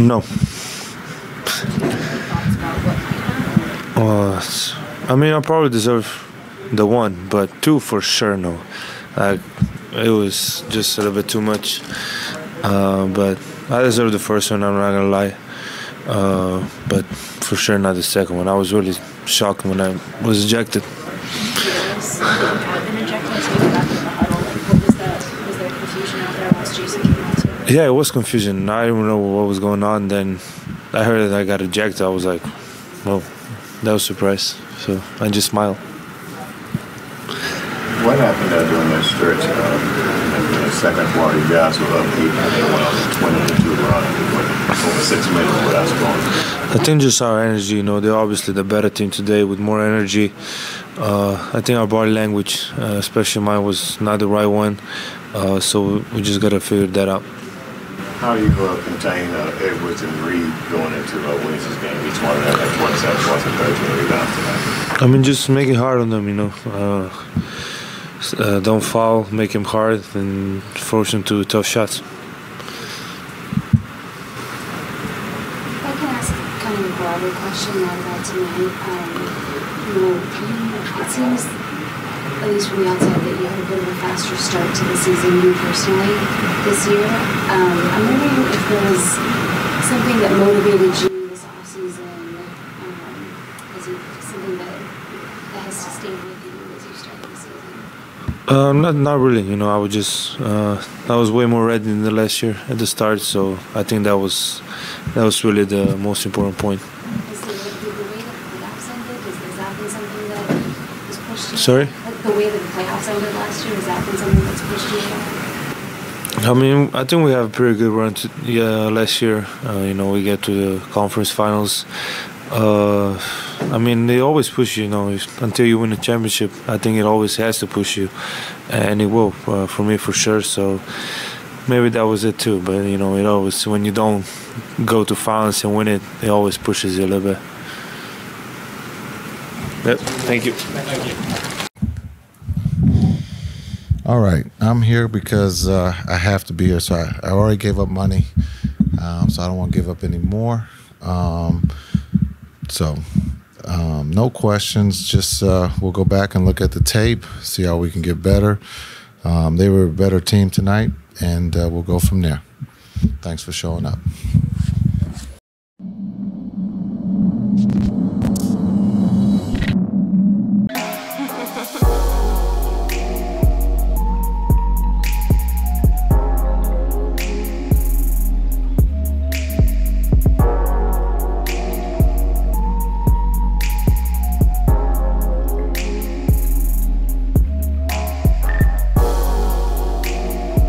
No. Uh, I mean, I probably deserve the one, but two for sure, no. Like, it was just a little bit too much. Uh, but I deserve the first one, I'm not gonna lie. Uh, but for sure not the second one. I was really shocked when I was ejected. Yeah, it was confusion. I didn't know what was going on. Then I heard that I got ejected. I was like, well, that was a surprise. So I just smiled. What happened uh, during that stretch in the second quarter? You guys were up eight and they went on a 22 run over six minutes without scoring. I think just our energy, you know, they're obviously the better team today with more energy. Uh, I think our body language, uh, especially mine, was not the right one. Uh, so we just got to figure that out. How do you uh, contain uh, Edwards and Reid going into uh, Wednesday's game? Each one of them had 27 points and 13 rebounds tonight. I mean, just make it hard on them, you know. Uh, uh, don't foul, make him hard, and force him to tough shots. I can ask kind of a broader question now about tonight. Um, you know, you, it seems, at least from the outside, that you had a bit of a faster start to the season, you personally, this year. Um, I'm wondering if there was something that motivated you this offseason. Um, is it something that, that has stayed with you as you started the season? Uh, not not really. You know, I was just uh, I was way more ready than the last year at the start, so I think that was that was really the most important point. Is the, way that the playoffs ended, is, has that something that pushed you? Sorry? Like the way that the playoffs ended last year, has that been something that's pushed you? I mean, I think we have a pretty good run to, yeah, last year. Uh, you know, we get to the conference finals. Uh, I mean, they always push you, you know, if, until you win a championship. I think it always has to push you, and it will uh, for me for sure. So maybe that was it too. But you know, it always when you don't go to finals and win it, it always pushes you a little bit. Yep. Thank you. All right, I'm here because uh, I have to be here. So I, I already gave up money, um, so I don't want to give up any more. Um, so um, no questions. Just uh, we'll go back and look at the tape, see how we can get better. Um, they were a better team tonight, and uh, we'll go from there. Thanks for showing up.